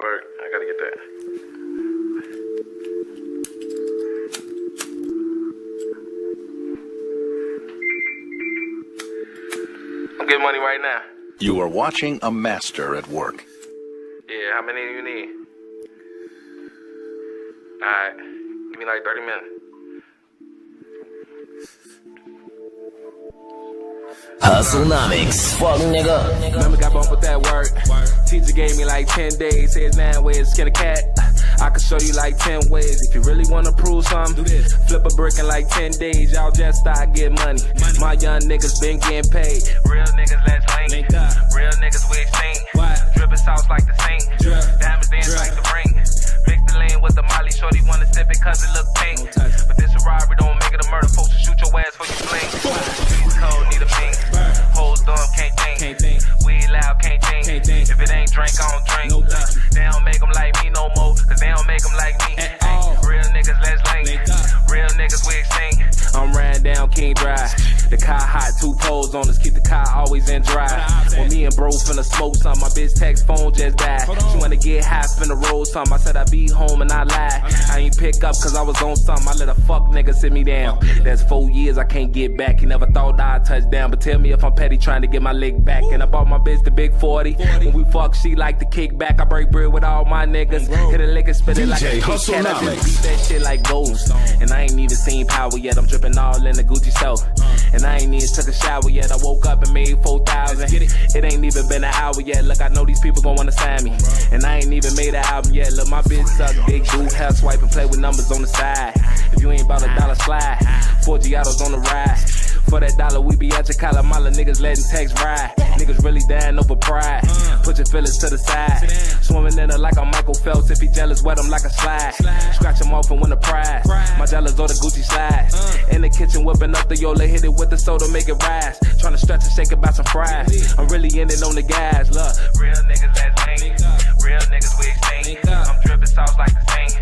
Word, I gotta get that. I'm getting money right now. You are watching a master at work. Yeah, how many do you need? Alright, give me like 30 minutes. Hustlenomics. Fuck nigga. Remember got bumped with that work. Teacher gave me like 10 days, says nine ways to skin a cat. I can show you like 10 ways if you really wanna prove something. do this. Flip a brick in like 10 days, y'all just start get money. My young niggas been getting paid. Real niggas, let's link. Real niggas, we extinct. Drippin' sauce like the sink. Diamonds dance like the ring. Mix the lean with the molly, shorty wanna sip it cause it look pink. But this a robbery, don't It ain't drink, don't. They don't make them like me no more, cause they don't make them like me. Real niggas, let's link. Real niggas, we extinct. I'm riding down King Drive. The car hot, two poles on us, keep the car always in drive. When me and bro finna smoke some, my bitch text phone just died. She wanna get high, finna roll some. I said I'd be home and I lied. I ain't pick up cause I was on something. I let a fuck nigga sit me down. That's four years I can't get back. He never thought I'd touch down. But tell me if I'm petty trying to get my leg back. And I bought my bitch the big 40. When we fuck, she like to kick back. I break bread with all my niggas. Hit a lick and spit it like a DJ Kit Kat. I just beat that shit like ghost. And I ain't even seen power yet. I'm dripping all in the Gucci stuff. And I ain't even took a shower yet. I woke up and made 4,000. It it ain't even been an hour yet. Look, I know these people gon' wanna sign me. And I ain't even made an album yet. Look, my bitch suck dick, do hair swipe and play with numbers on the side. If you ain't about a dollar slide, four Giottos on the ride. For that dollar, we be at your Kalamala. Niggas letting text ride. Niggas really dying over pride. Put your feelings to the side. Swimming in it like I'm Michael Phelps. If he jealous, wet him like a slide. Scratch him off and win a prize. My jealous or the Gucci slides. In the kitchen, whipping up the Yola. Hit it with the soda, make it rise. Trying to stretch and shake about some fries. I'm really in it on the gas. Look, real niggas that's link. Real niggas we extinct. I'm dripping sauce like the sink.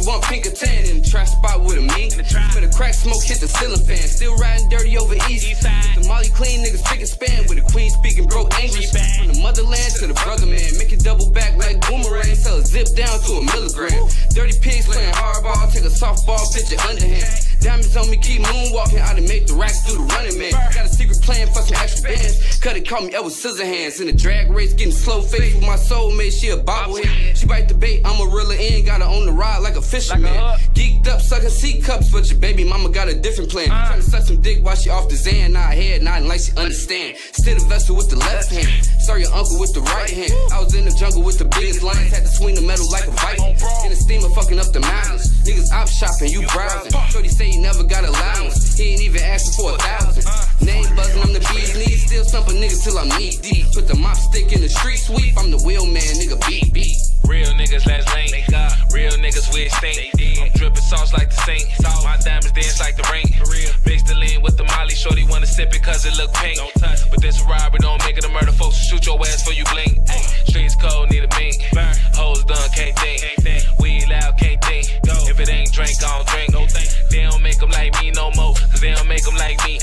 Me, one pink or tan in the trash spot with a mink. For the crack smoke hit the ceiling fan. Still riding dirty over east. The Molly clean niggas pick and span with the queen speaking broke English. From the motherland to the brother man. Make it double back like boomerang. Sell a zip down to a milligram. Dirty pigs playing hardball. Take a softball pitch it underhand. Diamonds on me, keep moonwalking. I done make the racks through the running man. Got a secret plan for some extra bands. Cut it, call me Edward Scissorhands. In the drag race, getting slow face with my soulmate. She a bobblehead. She bite the bait, I'm a reeler in. Gotta own the like a fisherman. Geeked up, sucking C cups, but your baby mama got a different plan. Trying to suck some dick while she off the Zan. Nah, head nodding like she understand. Still the vessel with the left hand. Sorry, your uncle with the right hand. I was in the jungle with the biggest lions. Had to swing the metal like a viking. In the steamer, fucking up the mountains. Niggas op shopping, you browsing. Shorty say he never got allowance. He ain't even asking for a thousand. Name buzzing, I'm the bee's knees. Still stump niggas till I'm knee deep. Put the mop stick in the street sweep. I'm the wheel man, nigga. Beat, beat. Real niggas, let's link. Real niggas, with extinct. I'm dripping sauce like the sink. My diamonds dance like the ring. Mix the lean with the molly. Shorty wanna sip it cause it look pink. But this a robbery, don't make it a murder. Folks will shoot your ass for you blink. Streets cold, need a mink. Hoes done, can't think. We loud, can't think. If it ain't drink, I don't drink. They don't make them like me no more. Cause they don't make them like me.